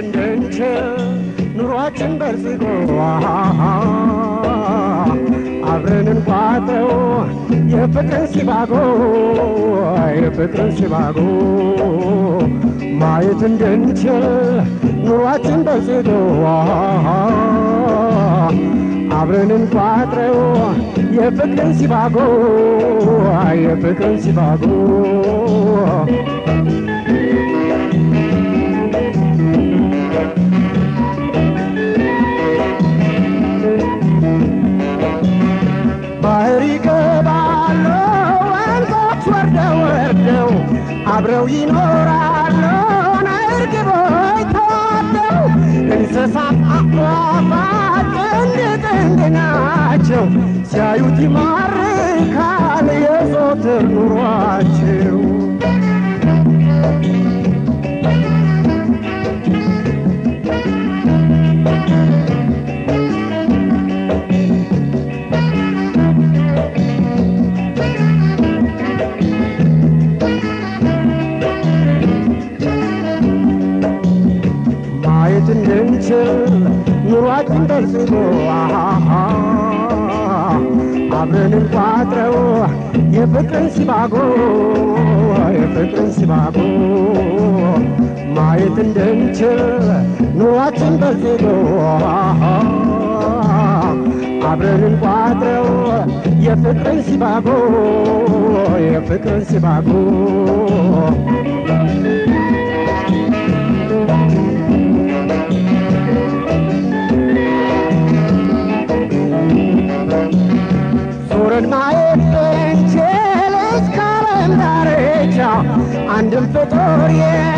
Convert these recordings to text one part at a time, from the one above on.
እንድንችል ኑሯችን በልጽጎ አብረን እንቋጥረው የፍቅርን ሲባጎ የፍቅርን ሲባጎ ማየት እንድንችል ኑሯችን በልጽጎ አብረን እንቋጥረው የፍቅርን ሲባጎ የፍቅርን ሲባጎ አብረው ይኖራሉ። እርግቦች ተዋደው እንስሳት አዕዋፋት ጥንድ ጥንድ ናቸው። ሲያዩት ይማርካል የዘወትር ኑሯቸው እንድንችል ኑሯችን በልጽጎ አብረን እንቋጥረው የፍቅርን ሲባጎ የፍቅርን ሲባጎ ማየት እንድንችል ኑሯችን በልጽጎ አብረን እንቋጥረው የፍቅርን ሲባጎ የፍቅርን ሲባጎ Victoria.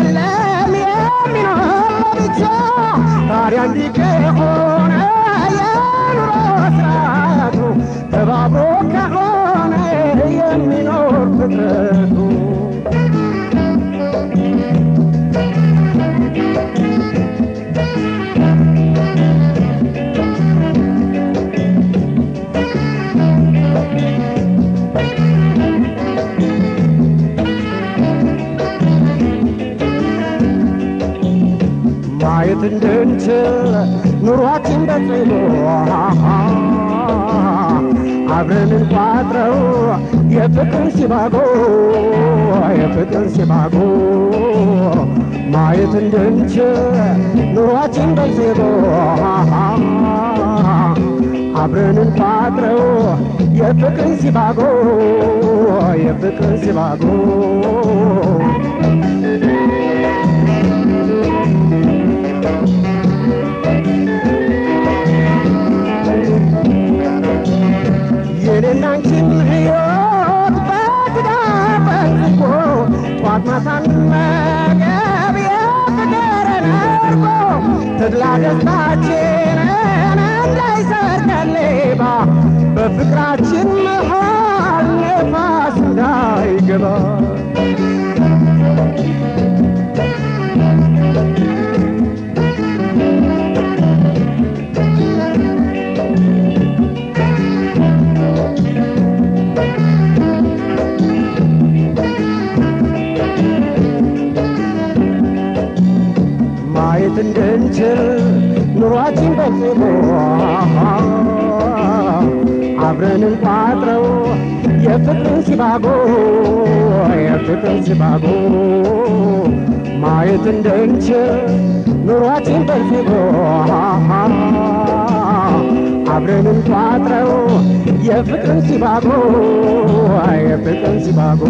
ማየት እንድንችል ኑሯችን በጽሎ አብረን እንቋጥረው የፍቅር ሲባጎ የፍቅር ሲባጎ። ማየት እንድንችል ኑሯችን በጽሎ አብረን እንቋጥረው የፍቅር ሲባጎ የፍቅር ሲባጎ ተድላ ደስታችንን እንዳይሰርቀን ሌባ በፍቅራችን ማየት እንድንችል ኑሯችን በጽሞ አብረን እንቋጥረው የፍቅርን ሲባጎ የፍቅርን ሲባጎ ማየት እንድንችል ኑሯችን በጽሞ አብረን እንቋጥረው የፍቅርን ሲባጎ የፍቅርን ሲባጎ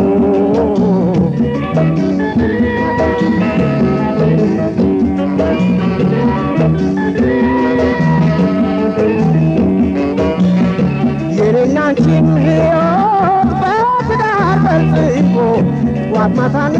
ጧት ማታን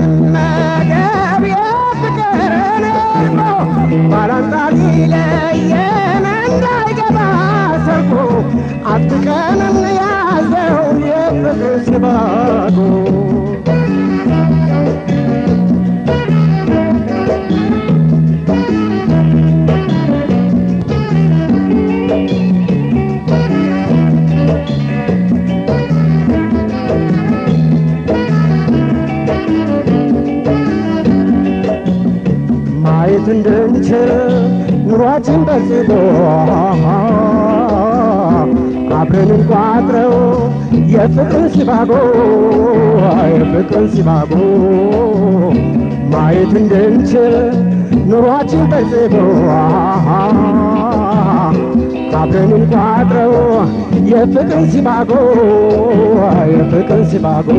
ማየት እንድንችል ኑሯችን በጽጎ አብረን እንቋጥረው የፍቅርን ሲባጎ የፍቅርን ሲባጎ ማየት እንድንችል ኑሯችን በጽጎ አብረን እንቋጥረው የፍቅርን ሲባጎ የፍቅርን ሲባጎ